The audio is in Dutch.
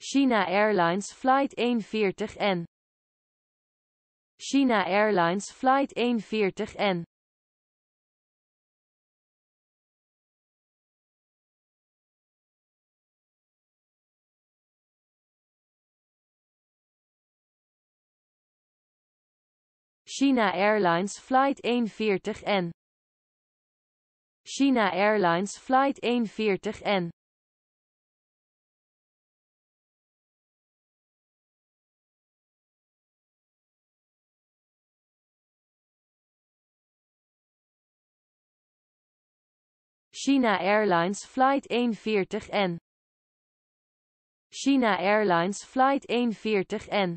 China Airlines Flight 140N China Airlines Flight 140N China Airlines Flight 140N China Airlines Flight 140N China Airlines Flight 140N China Airlines Flight 140N